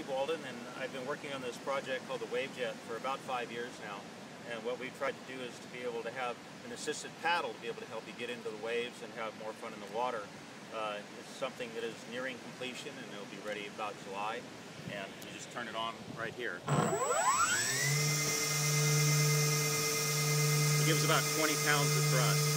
Steve Walden, and I've been working on this project called the WaveJet for about five years now. And what we've tried to do is to be able to have an assisted paddle to be able to help you get into the waves and have more fun in the water. Uh, it's something that is nearing completion, and it'll be ready about July. And you just turn it on right here. It gives about 20 pounds of thrust.